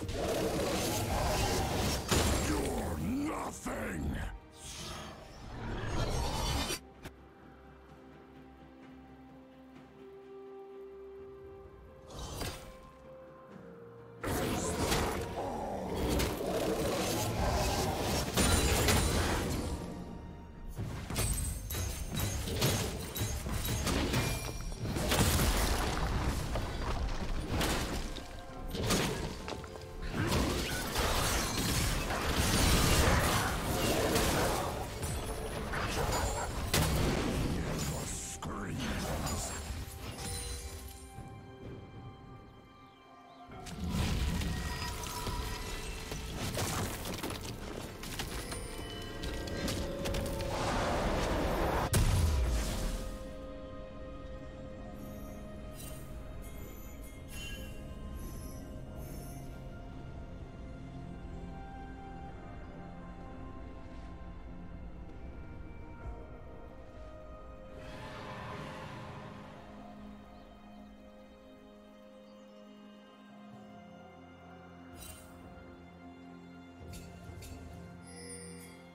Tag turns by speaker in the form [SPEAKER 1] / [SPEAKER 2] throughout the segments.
[SPEAKER 1] Rampage.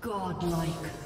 [SPEAKER 2] Godlike.